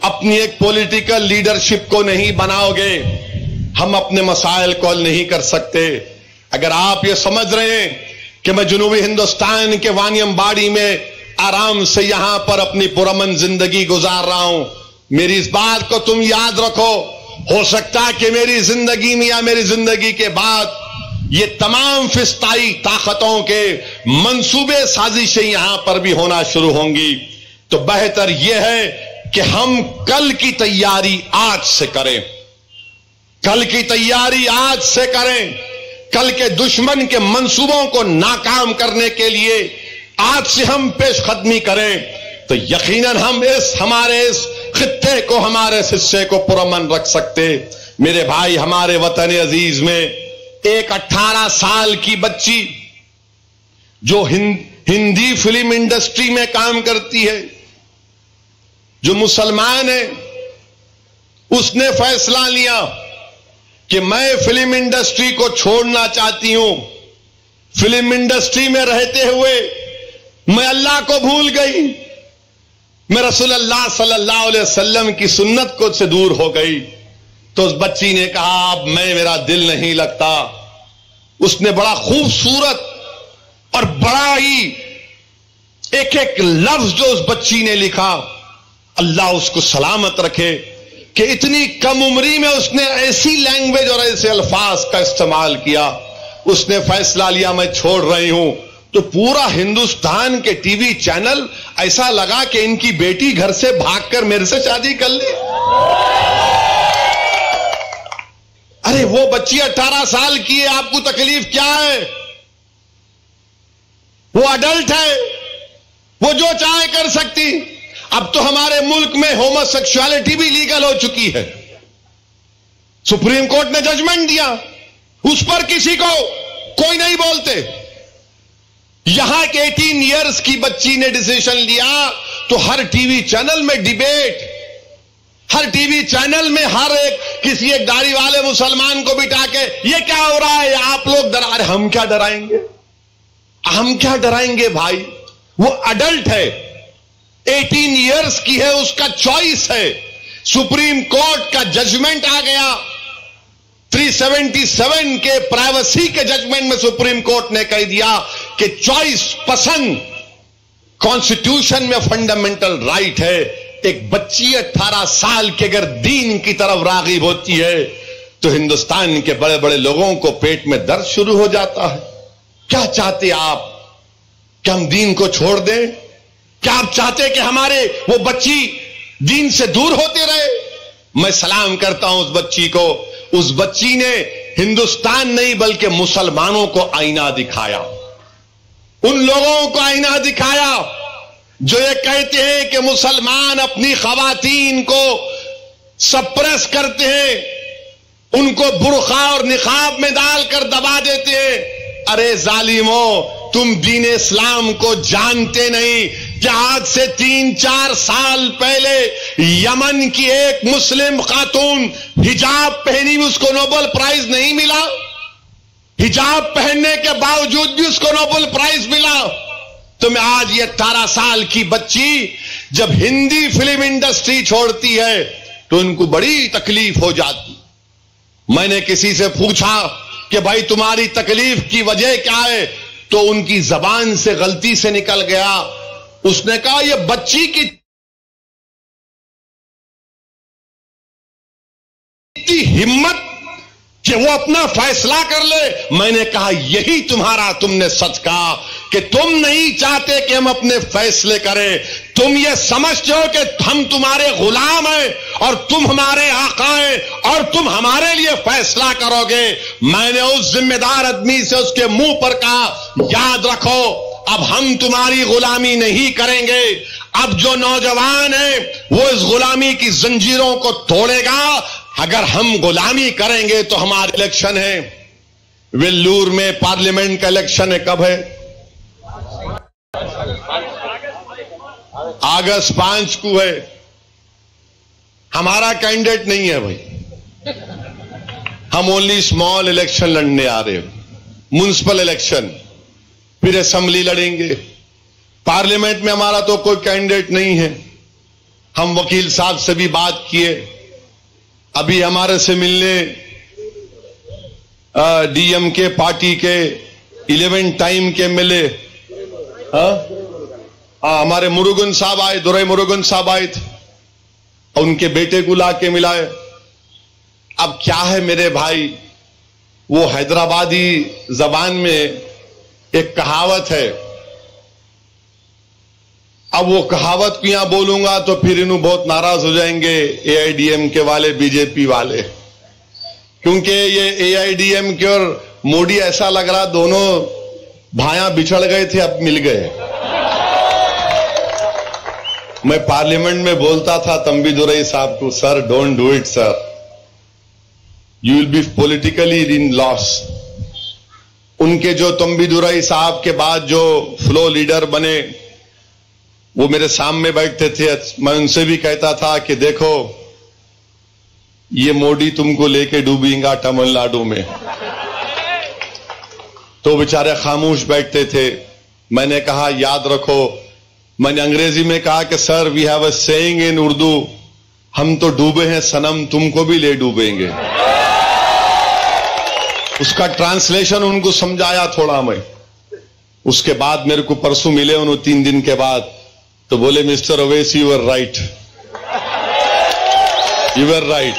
اپنی ایک پولیٹیکل لیڈرشپ کو نہیں بناؤ گے، ہم اپنے مسائل کو حل نہیں کر سکتے۔ اگر آپ یہ سمجھ رہے ہیں کہ میں جنوبی ہندوستان کے وانیم باڑی میں آرام سے یہاں پر اپنی پرامن زندگی گزار رہا ہوں، میری اس بات کو تم یاد رکھو۔ ہو سکتا کہ میری زندگی میں یا میری زندگی کے بعد یہ تمام فستائی طاقتوں کے منصوبے سازشیں یہاں پر بھی ہونا شروع ہوں گی۔ تو بہتر یہ ہے کہ ہم کل کی تیاری آج سے کریں۔ کل کی تیاری آج سے کریں۔ کل کے دشمن کے منصوبوں کو ناکام کرنے کے لیے آج سے ہم پیش قدمی کریں۔ تو یقیناً ہم اس ہمارے اس خطے کو، ہمارے حصے کو پرامن رکھ سکتے۔ میرے بھائی، ہمارے وطن عزیز میں ایک اٹھارہ سال کی بچی جو ہندی فلم انڈسٹری میں کام کرتی ہے، جو مسلمان ہے، اس نے فیصلہ لیا کہ میں فلم انڈسٹری کو چھوڑنا چاہتی ہوں۔ فلم انڈسٹری میں رہتے ہوئے میں اللہ کو بھول گئی۔ میں رسول اللہ صلی اللہ علیہ وسلم کی سنت کو سے دور ہو گئی۔ تو اس بچی نے کہا، اب میں، میرا دل نہیں لگتا۔ اس نے بڑا خوبصورت اور بڑا ہی ایک ایک لفظ جو اس بچی نے لکھا، اللہ اس کو سلامت رکھے کہ اتنی کم عمری میں اس نے ایسی لینگویج اور ایسے الفاظ کا استعمال کیا۔ اس نے فیصلہ لیا، میں چھوڑ رہی ہوں۔ تو پورا ہندوستان کے ٹی وی چینل ایسا لگا کہ ان کی بیٹی گھر سے بھاگ کر میرے سے شادی کر لی ارے وہ بچی اٹھارہ سال کی ہے، آپ کو تکلیف کیا ہے؟ وہ اڈلٹ ہے، وہ جو چاہے کر سکتی۔ اب تو ہمارے ملک میں ہومو سیکچولیٹی بھی لیگل ہو چکی ہے۔ سپریم کورٹ نے ججمنٹ دیا۔ اس پر کسی کو کوئی نہیں بولتے۔ یہاں کے ایٹین ایئرس کی بچی نے ڈسیشن لیا تو ہر ٹی وی چینل میں ڈیبیٹ ہر ٹی وی چینل میں ہر ایک کسی ایک گاڑی والے مسلمان کو بٹا کے یہ کیا ہو رہا ہے؟ آپ لوگ ڈرا رہے ہم کیا ڈرائیں گے؟ ہم کیا ڈرائیں گے بھائی؟ وہ اڈلٹ ہے۔ ایٹین ایئرس کی ہے، اس کا چوائس ہے۔ سپریم کورٹ کا ججمنٹ آ گیا۔ 377 کے پرائیویسی کے ججمنٹ میں سپریم کورٹ نے کہہ دیا کہ چوائس پسند۔ کانسٹیٹیوشن میں فنڈامنٹل رائٹ ہے۔ ایک بچی اٹھارہ سال کے اگر دین کی طرف راغب ہوتی ہے، تو ہندوستان کے بڑے بڑے لوگوں کو پیٹ میں درد شروع ہو جاتا ہے۔ کیا چاہتے آپ کہ ہم دین کو چھوڑ دیں؟ کیا آپ چاہتے کہ ہمارے وہ بچی دین سے دور ہوتے رہے؟ میں سلام کرتا ہوں اس بچی کو۔ اس بچی نے ہندوستان نہیں، بلکہ مسلمانوں کو آئینہ دکھایا۔ ان لوگوں کو آئینہ دکھایا۔ جو یہ کہتے ہیں کہ مسلمان اپنی خواتین کو سپریس کرتے ہیں، ان کو برخا اور نقاب میں ڈال کر دبا دیتے ہیں۔ ارے ظالموں تم دین اسلام کو جانتے نہیں کہ آج سے تین چار سال پہلے یمن کی ایک مسلم خاتون ہجاب پہنی اس کو نوبل پرائز نہیں ملا؟ ہجاب پہننے کے باوجود بھی اس کو نوبل پرائز ملا۔ تو میں آج یہ اٹھارہ سال کی بچی جب ہندی فلم انڈسٹری چھوڑتی ہے تو ان کو بڑی تکلیف ہو جاتی۔ میں نے کسی سے پوچھا کہ بھائی تمہاری تکلیف کی وجہ کیا ہے؟ تو ان کی زبان سے غلطی سے نکل گیا۔ اس نے کہا، یہ بچی کی ہمت کہ وہ اپنا فیصلہ کر لے۔ میں نے کہا، یہی تمہارا تم نے سچ کہا کہ تم نہیں چاہتے کہ ہم اپنے فیصلے کریں۔ تم یہ سمجھتے ہو کہ ہم تمہارے غلام ہیں اور تم ہمارے آقا ہیں اور تم ہمارے لیے فیصلہ کرو گے۔ میں نے اس ذمہ دار آدمی سے اس کے منہ پر کہا، یاد رکھو، اب ہم تمہاری غلامی نہیں کریں گے۔ اب جو نوجوان ہے وہ اس غلامی کی زنجیروں کو توڑے گا۔ اگر ہم غلامی کریں گے تو ہمارے الیکشن ہے ولور میں پارلیمنٹ کا الیکشن ہے کب ہے؟ اگست پانچ کو ہے۔ ہمارا کینڈیڈیٹ نہیں ہے بھائی۔ ہم اونلی اسمال الیکشن لڑنے آ رہے میونسپل الیکشن پھر اسمبلی لڑیں گے۔ پارلیمنٹ میں ہمارا تو کوئی کینڈیڈیٹ نہیں ہے۔ ہم وکیل صاحب سے بھی بات کیے۔ ابھی ہمارے سے ملنے ڈی ایم کے، پارٹی کے، الیون ٹائم کے ملے۔ ہاں؟ ہمارے مرگن صاحب آئے دورے مرگن صاحب آئے تھے۔ ان کے بیٹے کو لا کے ملائے۔ اب کیا ہے میرے بھائی؟ وہ حیدرآبادی زبان میں ایک کہاوت ہے۔ اب وہ کہاوت کو یہاں بولوں گا تو پھر انہوں بہت ناراض ہو جائیں گے اے آئی ڈی ایم کے والے بی جے پی والے۔ کیونکہ یہ اے آئی ڈی ایم کے اور موڈی ایسا لگ رہا، دونوں بھائیاں بچھڑ گئے تھے، اب مل گئے۔ میں پارلیمنٹ میں بولتا تھا تمبی دورئی صاحب کو sir don't do it sir you will be politically in loss ان کے جو تمبی دورئی صاحب کے بعد جو فلو لیڈر بنے، وہ میرے سامنے بیٹھتے تھے۔ میں ان سے بھی کہتا تھا کہ دیکھو، یہ موڈی تم کو لے کے ڈوبیں گا تمل ناڈو میں۔ تو بیچارے خاموش بیٹھتے تھے۔ میں نے کہا، یاد رکھو میں نے انگریزی میں کہا کہ sir we have a saying in Urdu ہم تو ڈوبے ہیں سنم تم کو بھی لے ڈوبیں گے. اس کا ٹرانسلیشن ان کو سمجھایا تھوڑا میں۔ اس کے بعد میرے کو پرسوں ملے انہوں تین دن کے بعد۔ تو بولے mister Owais you are right you are right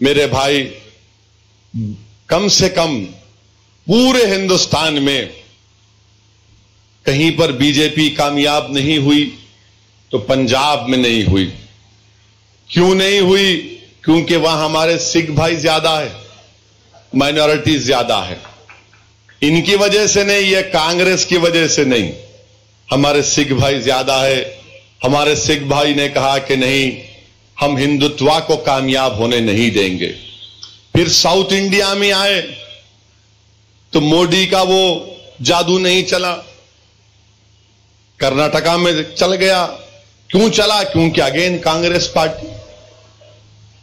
میرے بھائی، کم سے کم پورے ہندوستان میں کہیں پر بی جے پی کامیاب نہیں ہوئی تو پنجاب میں نہیں ہوئی۔ کیوں نہیں ہوئی؟ کیونکہ وہاں ہمارے سکھ بھائی زیادہ ہے مائنورٹی زیادہ ہے ان کی وجہ سے نہیں، یہ کانگریس کی وجہ سے نہیں۔ ہمارے سکھ بھائی زیادہ ہے ہمارے سکھ بھائی نے کہا کہ نہیں، ہم ہندوتوا کو کامیاب ہونے نہیں دیں گے۔ پھر ساؤتھ انڈیا میں آئے تو موڈی کا وہ جادو نہیں چلا۔ کرناٹکا میں چل گیا۔ کیوں چلا؟ کیونکہ اگین کانگریس پارٹی۔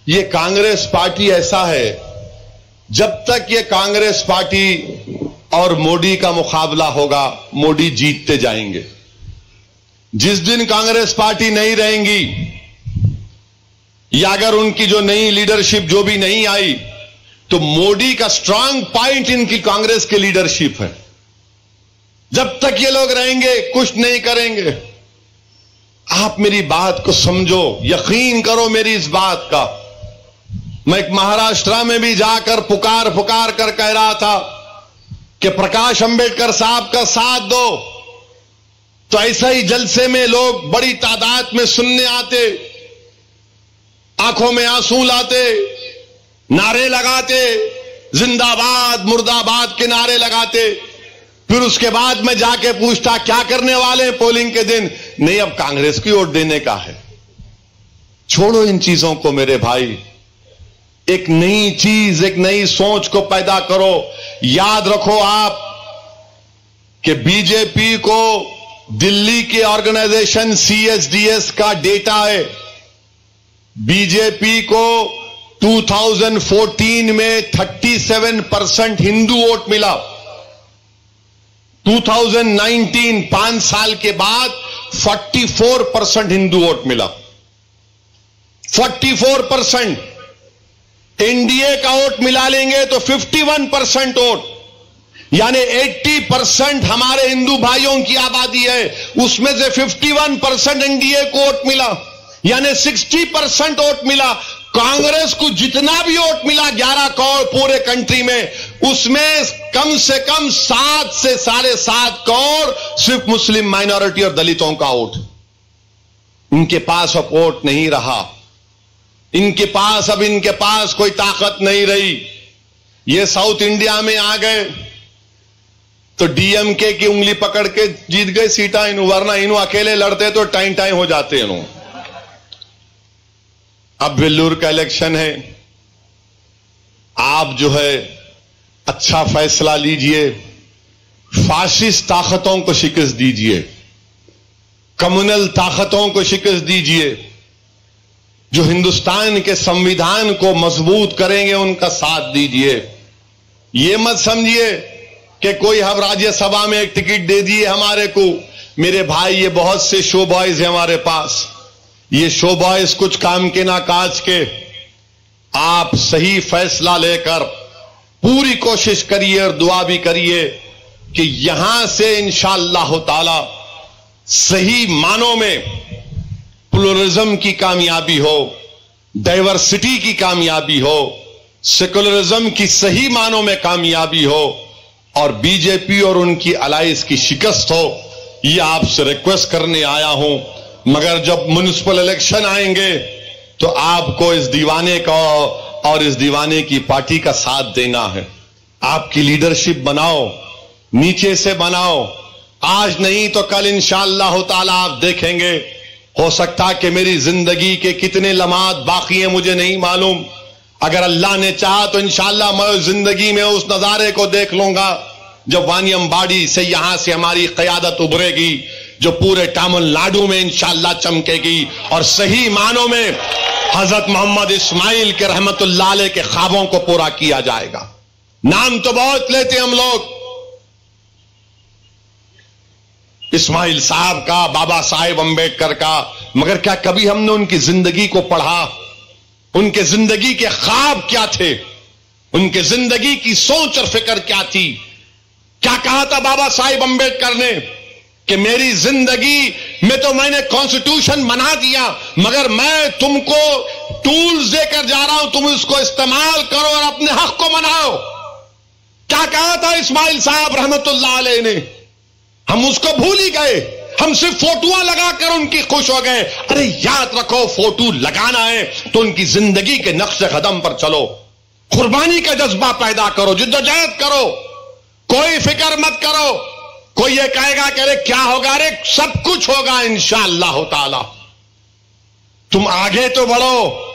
یہ کانگریس پارٹی ایسا ہے، جب تک یہ کانگریس پارٹی اور موڈی کا مقابلہ ہوگا موڈی جیتتے جائیں گے۔ جس دن کانگریس پارٹی نہیں رہیں گی، یا اگر ان کی جو نئی لیڈرشپ جو بھی نہیں آئی، تو موڈی کا سٹرانگ پوائنٹ ان کی کانگریس کی لیڈرشپ ہے۔ جب تک یہ لوگ رہیں گے، کچھ نہیں کریں گے۔ آپ میری بات کو سمجھو، یقین کرو میری اس بات کا۔ میں ایک مہاراشٹرا میں بھی جا کر پکار پکار کر کہہ رہا تھا کہ پرکاش امبیڈکر صاحب کا ساتھ دو۔ تو ایسا ہی جلسے میں لوگ بڑی تعداد میں سننے آتے، آنکھوں میں آنسو لاتے، نعرے لگاتے، زندہ باد مرد آباد کے نعرے لگاتے۔ پھر اس کے بعد میں جا کے پوچھتا، کیا کرنے والے ہیں پولنگ کے دن؟ نہیں، اب کانگریس کی ووٹ دینے کا ہے۔ چھوڑو ان چیزوں کو میرے بھائی۔ ایک نئی چیز، ایک نئی سوچ کو پیدا کرو۔ یاد رکھو آپ کہ بی جے پی کو دلی کے organization C S D S کا ڈیٹا ہے۔ بی جے پی کو ٹو تھاؤزینڈ فورٹین میں thirty seven percent Hindu vote ملا۔ ٹو تھاؤزینڈ نائنٹین پانچ سال کے بعد forty four percent Hindu vote ملا۔ Forty four percent NDA کا ووٹ ملا لیں گے تو ففٹی ون پرسنٹ ووٹ۔ یعنی ایٹی پرسنٹ ہمارے ہندو بھائیوں کی آبادی ہے۔ اس میں سے fifty one percent NDA کو ووٹ ملا۔ یعنی سکسٹی پرسنٹ ووٹ ملا۔ کانگریس کو جتنا بھی ووٹ ملا، گیارہ کروڑ پورے کنٹری میں۔ اس میں کم سے کم سات سے ساڑھے سات کروڑ صرف مسلم مائنورٹی اور دلتوں کا ووٹ ان کے پاس اب ووٹ نہیں رہا۔ ان کے پاس اب ان کے پاس کوئی طاقت نہیں رہی۔ یہ ساؤتھ انڈیا میں آ گئے۔ تو ڈی ایم کے کی انگلی پکڑ کے جیت گئے سیٹا انہوں، ورنہ انہوں اکیلے لڑتے تو ٹائم ٹائم ہو جاتے انہوں۔ اب ویلور کا الیکشن ہے۔ آپ جو ہے اچھا فیصلہ لیجیے، فاشسٹ طاقتوں کو شکست دیجیے، کمونل طاقتوں کو شکست دیجیے، جو ہندوستان کے سمویدھان کو مضبوط کریں گے ان کا ساتھ دیجیے۔ یہ مت سمجھیے کہ کوئی ہم راجیہ سبھا میں ایک ٹکٹ دے دیے ہمارے کو۔ میرے بھائی، یہ بہت سے شو بوائز ہیں ہمارے پاس۔ یہ شو بوائز کچھ کام کے نہ کاج کے۔ آپ صحیح فیصلہ لے کر پوری کوشش کریے اور دعا بھی کریے کہ یہاں سے انشاءاللہ اللہ تعالی صحیح معنوں میں پلورزم کی کامیابی ہو ڈائیورسٹی کی کامیابی ہو سیکولرزم کی صحیح معنوں میں کامیابی ہو اور بی جے پی اور ان کی الائنس کی شکست ہو، یہ آپ سے ریکویسٹ کرنے آیا ہوں۔ مگر جب منسپل الیکشن آئیں گے تو آپ کو اس دیوانے کا اور اس دیوانے کی پارٹی کا ساتھ دینا ہے۔ آپ کی لیڈرشپ بناؤ، نیچے سے بناؤ۔ آج نہیں تو کل انشاءاللہ تعالی آپ دیکھیں گے۔ ہو سکتا کہ میری زندگی کے کتنے لمحات باقی ہیں مجھے نہیں معلوم۔ اگر اللہ نے چاہا تو انشاءاللہ میں زندگی میں اس نظارے کو دیکھ لوں گا۔ جب وانیم باڑی سے یہاں سے ہماری قیادت ابھرے گی، جو پورے تامل ناڈو میں انشاءاللہ چمکے گی اور صحیح معنوں میں حضرت محمد اسماعیل کے رحمت اللہ علیہ کے خوابوں کو پورا کیا جائے گا۔ نام تو بہت لیتے ہم لوگ۔ اسماعیل صاحب کا، بابا صاحب امبیڈکر کا۔ مگر کیا کبھی ہم نے ان کی زندگی کو پڑھا؟ ان کے زندگی کے خواب کیا تھے؟ ان کے زندگی کی سوچ اور فکر کیا تھی؟ کیا کہا تھا بابا صاحب امبیڈکر نے؟ کہ میری زندگی میں تو میں نے کانسٹیٹیوشن بنا دیا، مگر میں تم کو ٹولز دے کر جا رہا ہوں، تم اس کو استعمال کرو اور اپنے حق کو مناؤ۔ کیا کہا تھا اسماعیل صاحب رحمت اللہ علیہ نے؟ ہم اس کو بھول ہی گئے۔ ہم صرف فوٹو لگا کر ان کی خوش ہو گئے۔ ارے یاد رکھو، فوٹو لگانا ہے تو ان کی زندگی کے نقش قدم پر چلو۔ قربانی کا جذبہ پیدا کرو، جدوجہد کرو۔ کوئی فکر مت کرو۔ کوئی یہ کہے گا کہ ارے کیا ہوگا؟ ارے سب کچھ ہوگا انشاءاللہ اللہ تعالی۔ تم آگے تو بڑھو۔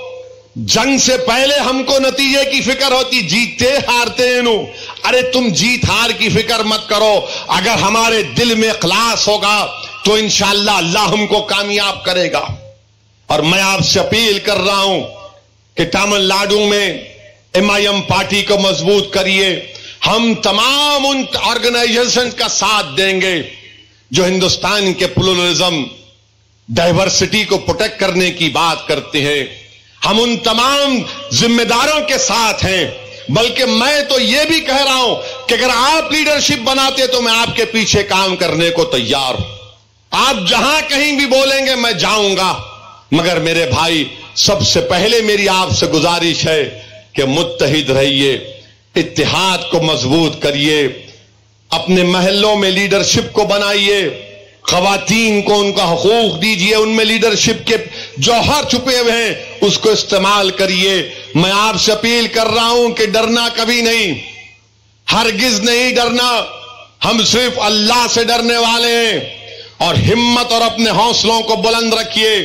جنگ سے پہلے ہم کو نتیجے کی فکر ہوتی جیتتے ہارتے نو ارے تم جیت ہار کی فکر مت کرو۔ اگر ہمارے دل میں اخلاص ہوگا تو انشاءاللہ اللہ ہم کو کامیاب کرے گا۔ اور میں آپ سے اپیل کر رہا ہوں کہ تامل ناڈو میں ایم آئی ایم پارٹی کو مضبوط کریے۔ ہم تمام ان آرگنائزیشن کا ساتھ دیں گے جو ہندوستان کے پلورزم ڈائیورسٹی کو پروٹیکٹ کرنے کی بات کرتے ہیں۔ ہم ان تمام ذمہ داروں کے ساتھ ہیں۔ بلکہ میں تو یہ بھی کہہ رہا ہوں کہ اگر آپ لیڈرشپ بناتے تو میں آپ کے پیچھے کام کرنے کو تیار ہوں۔ آپ جہاں کہیں بھی بولیں گے میں جاؤں گا۔ مگر میرے بھائی، سب سے پہلے میری آپ سے گزارش ہے کہ متحد رہیے۔ اتحاد کو مضبوط کریے، اپنے محلوں میں لیڈرشپ کو بنائیے، خواتین کو ان کا حقوق دیجیے ان میں لیڈرشپ کے جوہر چھپے ہوئے ہیں، اس کو استعمال کریے۔ میں آپ سے اپیل کر رہا ہوں کہ ڈرنا کبھی نہیں۔ ہرگز نہیں ڈرنا۔ ہم صرف اللہ سے ڈرنے والے ہیں۔ اور ہمت اور اپنے حوصلوں کو بلند رکھیے۔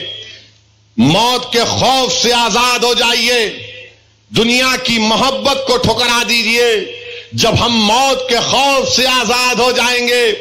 موت کے خوف سے آزاد ہو جائیے۔ دنیا کی محبت کو ٹھکرا دیجیے۔ جب ہم موت کے خوف سے آزاد ہو جائیں گے،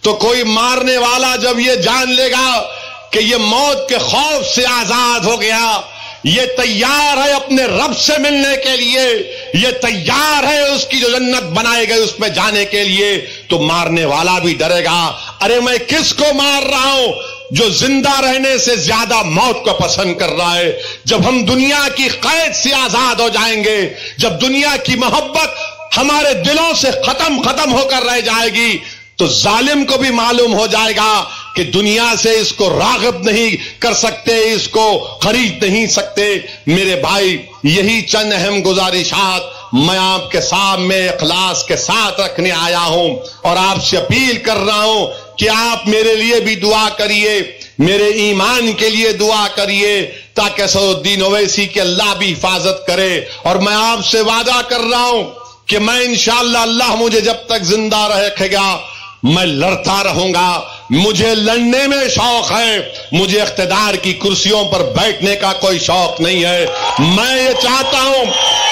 تو کوئی مارنے والا جب یہ جان لے گا کہ یہ موت کے خوف سے آزاد ہو گیا، یہ تیار ہے اپنے رب سے ملنے کے لیے، یہ تیار ہے اس کی جو جنت بنائے گئے اس میں جانے کے لیے، تو مارنے والا بھی ڈرے گا۔ ارے میں کس کو مار رہا ہوں جو زندہ رہنے سے زیادہ موت کو پسند کر رہا ہے؟ جب ہم دنیا کی قید سے آزاد ہو جائیں گے، جب دنیا کی محبت ہمارے دلوں سے ختم ختم ہو کر رہ جائے گی، تو ظالم کو بھی معلوم ہو جائے گا کہ دنیا سے اس کو راغب نہیں کر سکتے، اس کو خرید نہیں سکتے۔ میرے بھائی، یہی چند اہم گزارشات میں آپ کے سامنے اخلاص کے ساتھ رکھنے آیا ہوں اور آپ سے اپیل کر رہا ہوں کہ آپ میرے لیے بھی دعا کریے، میرے ایمان کے لیے دعا کریے۔ تاکہ سعودین اویسی کے اللہ بھی حفاظت کرے اور میں آپ سے وعدہ کر رہا ہوں کہ میں انشاءاللہ اللہ مجھے جب تک زندہ رکھے گا، میں لڑتا رہوں گا۔ مجھے لڑنے میں شوق ہے۔ مجھے اقتدار کی کرسیوں پر بیٹھنے کا کوئی شوق نہیں ہے۔ میں یہ چاہتا ہوں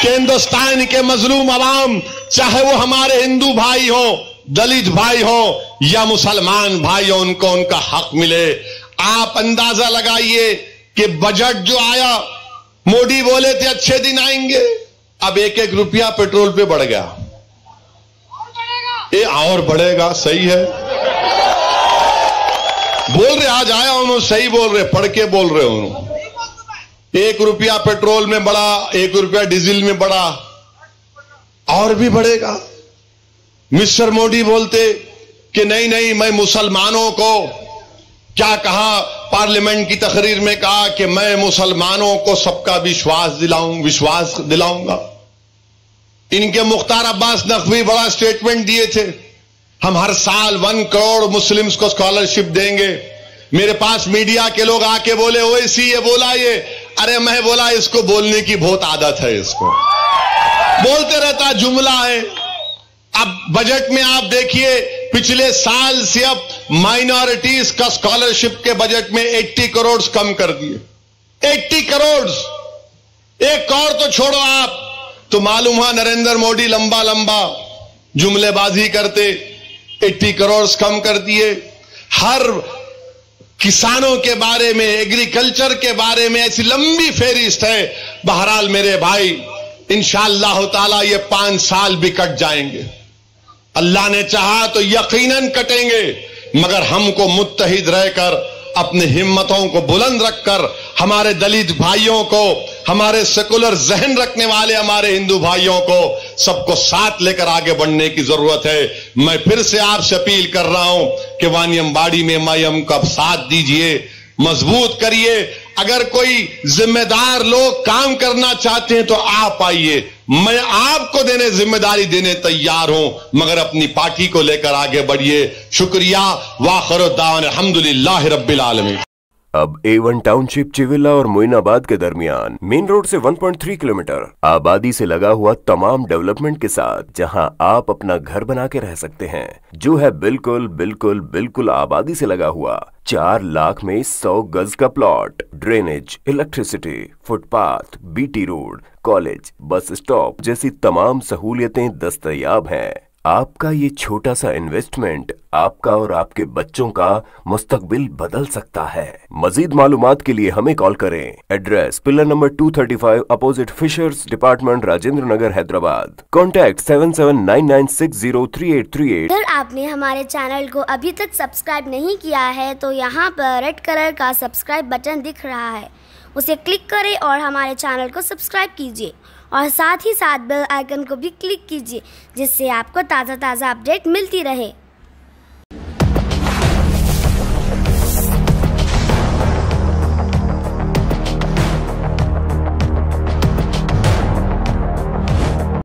کہ ہندوستان کے مظلوم عوام، چاہے وہ ہمارے ہندو بھائی ہو دلت بھائی ہو یا مسلمان بھائی ہو ان کو ان کا حق ملے۔ آپ اندازہ لگائیے کہ بجٹ جو آیا موڈی بولے تھے اچھے دن آئیں گے، اب ایک ایک روپیہ پیٹرول پہ بڑھ گیا۔ یہ اور بڑھے گا، صحیح ہے۔ بول رہے، آج آیا انہوں صحیح بول رہے، پڑھ کے بول رہے انہوں ایک روپیہ پیٹرول میں بڑا ایک روپیہ ڈیزل میں بڑا اور بھی بڑھے گا۔ مسٹر موڈی بولتے کہ نہیں نہیں، میں مسلمانوں کو کیا کہا پارلیمنٹ کی تقریر میں کہا کہ میں مسلمانوں کو سب کا وشواس دلاؤں وشواس دلاؤں گا۔ ان کے مختار عباس نقوی بڑا سٹیٹمنٹ دیے تھے۔ ہم ہر سال ون کروڑ مسلمز کو اسکالرشپ دیں گے۔ میرے پاس میڈیا کے لوگ آ کے بولے وہ اسی یہ بولا یہ۔ ارے میں بولا اس کو بولنے کی بہت عادت ہے اس کو۔ بولتے رہتا جملہ ہے۔ اب بجٹ میں آپ دیکھیے پچھلے سال سے اب مائنورٹیز کا اسکالرشپ کے بجٹ میں ایٹی کروڑ کم کر دیے۔ ایٹی کروڑ ایک اور تو چھوڑو آپ۔ تو معلوم ہوا نریندر موڈی لمبا لمبا جملے بازی کرتے ایٹی کروڑ کم کر دیے۔ ہر کسانوں کے بارے میں ایگریکلچر کے بارے میں ایسی لمبی فہرست ہے۔ بہرحال میرے بھائی، انشاءاللہ اللہ تعالی یہ پانچ سال بھی کٹ جائیں گے۔ اللہ نے چاہا تو یقیناً کٹیں گے، مگر ہم کو متحد رہ کر اپنے ہمتوں کو بلند رکھ کر، ہمارے دلت بھائیوں کو، ہمارے سیکولر ذہن رکھنے والے ہمارے ہندو بھائیوں کو سب کو ساتھ لے کر آگے بڑھنے کی ضرورت ہے۔ میں پھر سے آپ سے اپیل کر رہا ہوں کہ وانیم باڑی میں مائیم کا ساتھ دیجیے، مضبوط کریے۔ اگر کوئی ذمہ دار لوگ کام کرنا چاہتے ہیں تو آپ آئیے۔ میں آپ کو دینے ذمہ داری دینے تیار ہوں، مگر اپنی پارٹی کو لے کر آگے بڑھیے۔ شکریہ، واخر الدعوان الحمدللہ رب العالمین۔ اب اے ون ٹاؤن شپ چیولہ اور موئن آباد کے درمیان مین روڈ سے 1.3 کلومیٹر آبادی سے لگا ہوا تمام ڈیولپمنٹ کے ساتھ جہاں آپ اپنا گھر بنا کے رہ سکتے ہیں، جو ہے بالکل بالکل بالکل آبادی سے لگا ہوا چار لاکھ میں سو گز کا plot drainage electricity footpath BT road college bus stop جیسی تمام سہولیتیں دستیاب ہیں۔ آپ کا یہ چھوٹا سا انویسٹمنٹ آپ کا اور آپ کے بچوں کا مستقبل بدل سکتا ہے۔ مزید معلومات کے لیے ہمیں کال کریں۔ Address pillar number 235 opposite fishers department Rajendra Nagar Hyderabad contact seven seven nine nine six zero three eight three eight اگر آپ نے ہمارے چینل کو ابھی تک سبسکرائب نہیں کیا ہے تو یہاں پر ریڈ کلر کا سبسکرائب بٹن دکھ رہا ہے اسے کلک کریں اور ہمارے چینل کو سبسکرائب کیجیے اور ساتھ ہی ساتھ بیل آئیکن کو بھی کلک کیجیے، جس سے آپ کو تازہ تازہ اپڈیٹ ملتی رہے۔